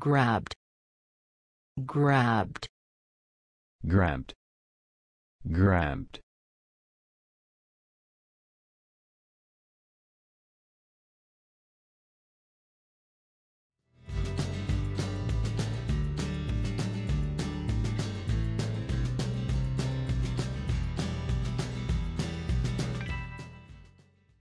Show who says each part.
Speaker 1: grabbed. Grabbed.
Speaker 2: Grabbed. Grabbed.